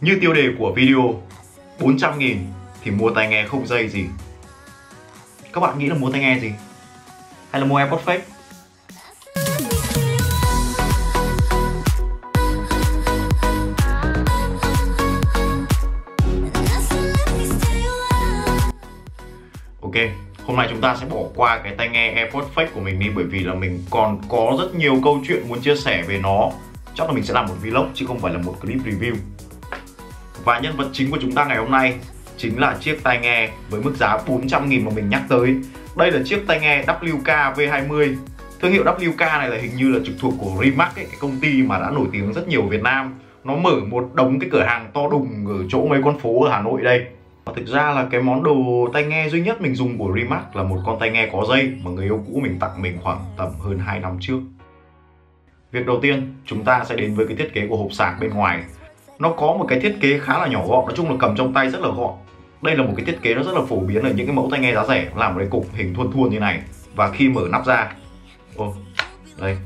Như tiêu đề của video 400 nghìn thì mua tai nghe không dây gì Các bạn nghĩ là mua tai nghe gì? Hay là mua AirPods fake? Ok, hôm nay chúng ta sẽ bỏ qua cái tai nghe AirPods fake của mình đi bởi vì là mình còn có rất nhiều câu chuyện muốn chia sẻ về nó chắc là mình sẽ làm một vlog chứ không phải là một clip review và nhân vật chính của chúng ta ngày hôm nay chính là chiếc tai nghe với mức giá 400 nghìn mà mình nhắc tới. Đây là chiếc tai nghe WK V20 thương hiệu WK này là hình như là trực thuộc của Rimac ấy, cái công ty mà đã nổi tiếng rất nhiều ở Việt Nam. Nó mở một đống cái cửa hàng to đùng ở chỗ mấy con phố ở Hà Nội đây. Và thực ra là cái món đồ tai nghe duy nhất mình dùng của Rimac là một con tai nghe có dây mà người yêu cũ mình tặng mình khoảng tầm hơn 2 năm trước. Việc đầu tiên chúng ta sẽ đến với cái thiết kế của hộp sạc bên ngoài. Nó có một cái thiết kế khá là nhỏ gọn, nói chung là cầm trong tay rất là gọn. Đây là một cái thiết kế nó rất là phổ biến ở những cái mẫu tai nghe giá rẻ. Làm một cái cục hình thuôn thuôn như này. Và khi mở nắp ra. Ô, đây.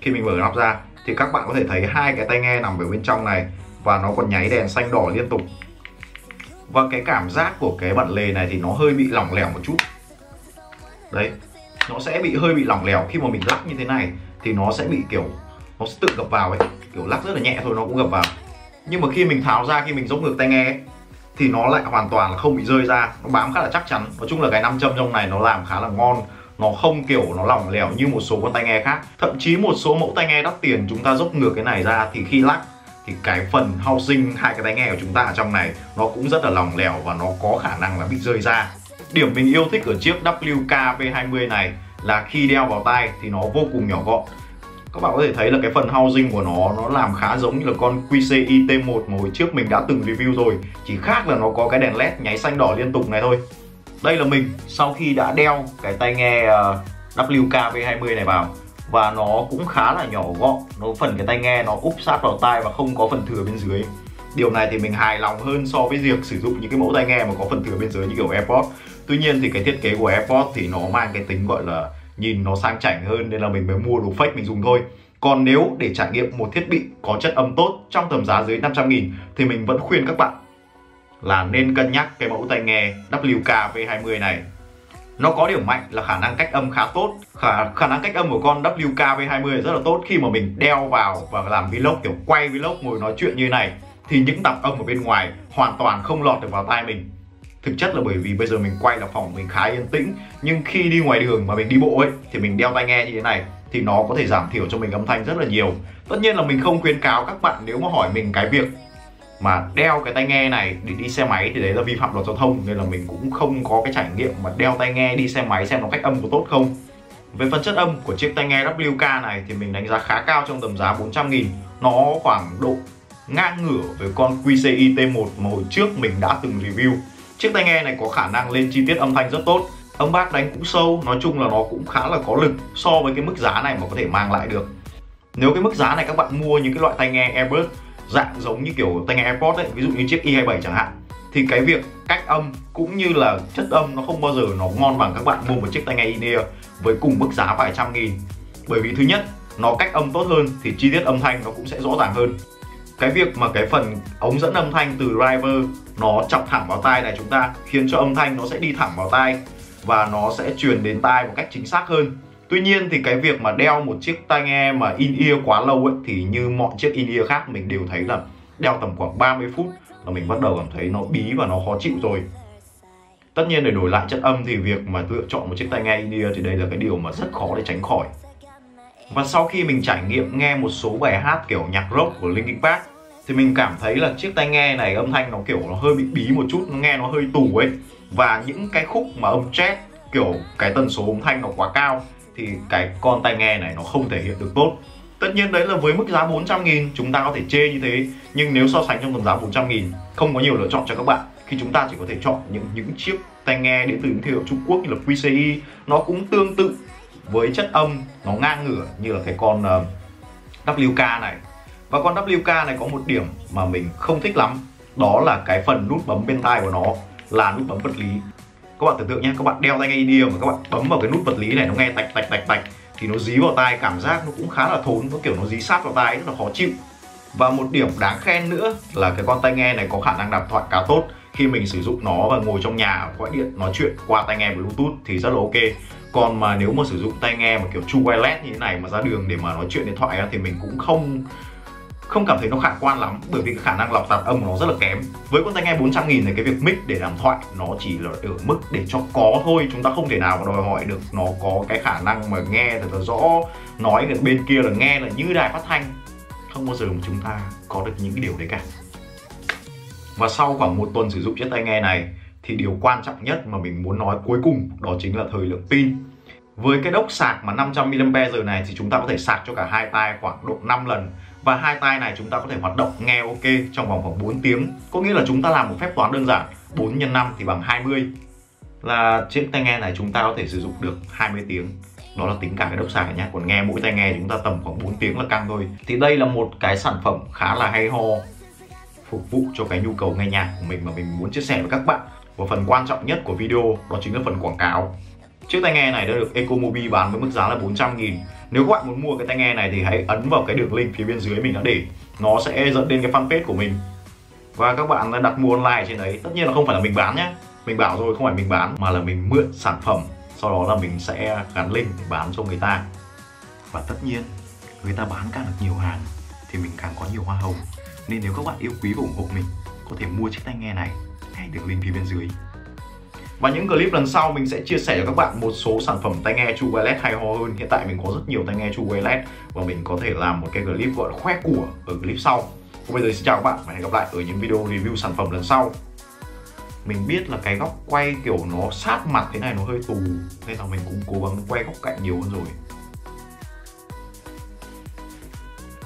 Khi mình mở nắp ra thì các bạn có thể thấy hai cái tai nghe nằm ở bên trong này. Và nó còn nháy đèn xanh đỏ liên tục. Và cái cảm giác của cái bận lề này thì nó hơi bị lỏng lẻo một chút. Đấy. Nó sẽ bị hơi bị lỏng lẻo. Khi mà mình lắc như thế này Thì nó sẽ bị kiểu nó sẽ tự gập vào ấy. Kiểu lắc rất là nhẹ thôi nó cũng gập vào nhưng mà khi mình tháo ra khi mình dốc ngược tai nghe ấy, thì nó lại hoàn toàn là không bị rơi ra. Nó bám khá là chắc chắn. Nói chung là cái nam châm trong này nó làm khá là ngon. Nó không kiểu nó lỏng lẻo như một số con tai nghe khác. Thậm chí một số mẫu tai nghe đắt tiền chúng ta dốc ngược cái này ra thì khi lắc thì cái phần housing hai cái tai nghe của chúng ta ở trong này nó cũng rất là lỏng lẻo và nó có khả năng là bị rơi ra. Điểm mình yêu thích ở chiếc WK V20 này là khi đeo vào tai thì nó vô cùng nhỏ gọn các bạn có thể thấy là cái phần housing của nó nó làm khá giống như là con QCI T1 mà hồi trước mình đã từng review rồi. Chỉ khác là nó có cái đèn led nháy xanh đỏ liên tục này thôi. Đây là mình sau khi đã đeo cái tai nghe ờ, WKV20 này vào. Và nó cũng khá là nhỏ gọn. Nó phần cái tai nghe nó úp sát vào tai và không có phần thừa bên dưới. Điều này thì mình hài lòng hơn so với việc sử dụng những cái mẫu tai nghe mà có phần thừa bên dưới như kiểu AirPods. Tuy nhiên thì cái thiết kế của AirPods thì nó mang cái tính gọi là nhìn nó sang chảnh hơn nên là mình mới mua đồ fake mình dùng thôi. Còn nếu để trải nghiệm một thiết bị có chất âm tốt trong tầm giá dưới 500 nghìn thì mình vẫn khuyên các bạn là nên cân nhắc cái mẫu tai nghe WK V20 này. Nó có điểm mạnh là khả năng cách âm khá tốt khả, khả năng cách âm của con WK V20 rất là tốt khi mà mình đeo vào và làm vlog kiểu quay vlog ngồi nói chuyện như này thì những tạp âm ở bên ngoài hoàn toàn không lọt được vào tai mình thực chất là bởi vì bây giờ mình quay là phòng mình khá yên tĩnh, nhưng khi đi ngoài đường mà mình đi bộ ấy, thì mình đeo tai nghe như thế này, thì nó có thể giảm thiểu cho mình âm thanh rất là nhiều. Tất nhiên là mình không khuyến cáo các bạn nếu mà hỏi mình cái việc mà đeo cái tai nghe này để đi xe máy, thì đấy là vi phạm luật giao thông, nên là mình cũng không có cái trải nghiệm mà đeo tai nghe đi xe máy xem nó cách âm có tốt không. Về phần chất âm của chiếc tai nghe WK này thì mình đánh giá khá cao trong tầm giá 400 nghìn. Nó khoảng độ ngang ngửa với con QCI T1 mà hồi trước mình đã từng review. Chiếc tai nghe này có khả năng lên chi tiết âm thanh rất tốt. Âm bác đánh cũng sâu, nói chung là nó cũng khá là có lực so với cái mức giá này mà có thể mang lại được. Nếu cái mức giá này các bạn mua những cái loại tai nghe Airbus dạng giống như kiểu tai nghe AirPods ấy, ví dụ như chiếc e i27 chẳng hạn thì cái việc cách âm cũng như là chất âm nó không bao giờ nó ngon bằng các bạn mua một chiếc tai nghe in-ear với cùng mức giá vài trăm nghìn. Bởi vì thứ nhất nó cách âm tốt hơn thì chi tiết âm thanh nó cũng sẽ rõ ràng hơn. Cái việc mà cái phần ống dẫn âm thanh từ driver nó chọc thẳng vào tai này chúng ta, khiến cho âm thanh nó sẽ đi thẳng vào tai và nó sẽ truyền đến tai một cách chính xác hơn Tuy nhiên thì cái việc mà đeo một chiếc tai nghe mà in ear quá lâu ấy, thì như mọi chiếc in ear khác mình đều thấy là đeo tầm khoảng 30 phút là mình bắt đầu cảm thấy nó bí và nó khó chịu rồi. Tất nhiên để đổi lại chất âm thì việc mà lựa chọn một chiếc tai nghe in ear thì đây là cái điều mà rất khó để tránh khỏi. Và sau khi mình trải nghiệm nghe một số bài hát kiểu nhạc rock của Linkin Park thì mình cảm thấy là chiếc tai nghe này âm thanh nó kiểu nó hơi bị bí một chút, nó nghe nó hơi tù ấy. Và những cái khúc mà âm jazz kiểu cái tần số âm thanh nó quá cao thì cái con tai nghe này nó không thể hiện được tốt. Tất nhiên đấy là với mức giá 400 nghìn chúng ta có thể chê như thế. Nhưng nếu so sánh trong tầm giá 400 nghìn không có nhiều lựa chọn cho các bạn. Khi chúng ta chỉ có thể chọn những những chiếc tai nghe đến từ những thương hiệu Trung Quốc như là QCI Nó cũng tương tự với chất âm nó ngang ngửa như là cái con ờ, uh, WK này. Và con WK này có một điểm mà mình không thích lắm, Đó là cái phần nút bấm bên tai của nó là nút bấm vật lý. Các bạn tưởng tượng nhé, các bạn đeo tai nghe in mà các bạn bấm vào cái nút vật lý này nó nghe tạch tạch tạch tạch thì nó dí vào tai, cảm giác nó cũng khá là thốn, nó kiểu nó dí sát vào tai, rất là khó chịu. Và một điểm đáng khen nữa là cái con tai nghe này có khả năng đàm thoại khá tốt. Khi mình sử dụng nó và ngồi trong nhà, gọi điện, nói chuyện qua tai nghe bluetooth thì rất là ok. Còn mà nếu mà sử dụng tai nghe mà kiểu true wireless như thế này mà ra đường để mà nói chuyện điện thoại thì mình cũng không không cảm thấy nó khả quan lắm, bởi vì cái khả năng lọc tạp âm của nó rất là kém. Với con tai nghe 400 nghìn thì cái việc mic để làm thoại nó chỉ là ở mức để cho có thôi, chúng ta không thể nào mà đòi hỏi được nó có cái khả năng mà nghe thật là rõ, nói ở bên kia là nghe là như đài phát thanh. Không bao giờ mà chúng ta có được những cái điều đấy cả. Và sau khoảng một tuần sử dụng chiếc tai nghe này, thì điều quan trọng nhất mà mình muốn nói cuối cùng đó chính là thời lượng pin. Với cái đốc sạc mà 500 mAh này thì chúng ta có thể sạc cho cả hai tai khoảng độ 5 lần và hai tai này chúng ta có thể hoạt động nghe ok trong vòng khoảng 4 tiếng. Có nghĩa là chúng ta làm một phép toán đơn giản 4 x 5 thì bằng 20 là chiếc tai nghe này chúng ta có thể sử dụng được 20 tiếng. Đó là tính cả cái đốc sạc nhé còn nghe mỗi tai nghe chúng ta tầm khoảng 4 tiếng là căng thôi. Thì đây là một cái sản phẩm khá là hay ho, phục vụ cho cái nhu cầu nghe nhạc của mình mà mình muốn chia sẻ với các bạn. Và phần quan trọng nhất của video đó chính là phần quảng cáo. Chiếc tai nghe này đã được Ecomobi bán với mức giá là 400 nghìn. Nếu các bạn muốn mua cái tai nghe này thì hãy ấn vào cái đường link phía bên dưới mình đã để. Nó sẽ dẫn đến cái fanpage của mình. Và các bạn đặt mua online trên đấy, Tất nhiên là không phải là mình bán nhé Mình bảo rồi không phải mình bán, mà là mình mượn sản phẩm. Sau đó là mình sẽ gắn link để bán cho người ta. Và tất nhiên, người ta bán càng được nhiều hàng thì mình càng có nhiều hoa hồng. Nên nếu các bạn yêu quý và ủng hộ mình, có thể mua chiếc tai nghe này ngay đường link phía bên dưới và những clip lần sau mình sẽ chia sẻ cho các bạn một số sản phẩm tai nghe True Wireless hay ho hơn. Hiện tại mình có rất nhiều tai nghe True Wireless Và mình có thể làm một cái clip gọi là khoe của ở clip sau. Còn bây giờ xin chào các bạn và hẹn gặp lại ở những video review sản phẩm lần sau. Mình biết là cái góc quay kiểu nó sát mặt thế này nó hơi tù, nên là mình cũng cố gắng quay góc cạnh nhiều hơn rồi.